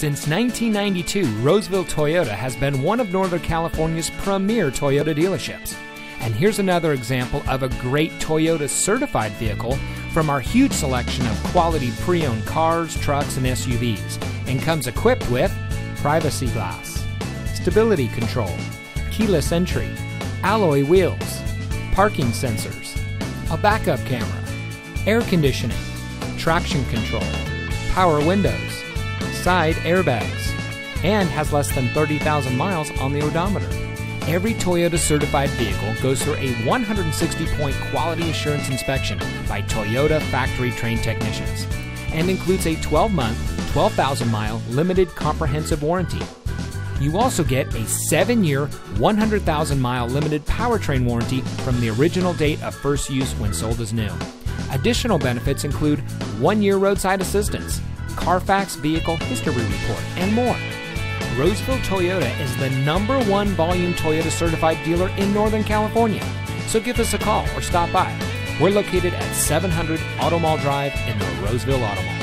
Since 1992, Roseville Toyota has been one of Northern California's premier Toyota dealerships. And here's another example of a great Toyota certified vehicle from our huge selection of quality pre owned cars, trucks, and SUVs, and comes equipped with privacy glass, stability control, keyless entry, alloy wheels, parking sensors, a backup camera, air conditioning, traction control, power windows, side airbags, and has less than 30,000 miles on the odometer. Every Toyota certified vehicle goes through a 160 point quality assurance inspection by Toyota factory trained technicians and includes a 12 month, 12,000 mile limited comprehensive warranty. You also get a 7 year, 100,000 mile limited powertrain warranty from the original date of first use when sold as new. Additional benefits include 1 year roadside assistance, Carfax Vehicle History Report, and more. Roseville Toyota is the number one volume Toyota certified dealer in Northern California. So give us a call or stop by. We're located at 700 Auto Mall Drive in the Roseville Auto Mall.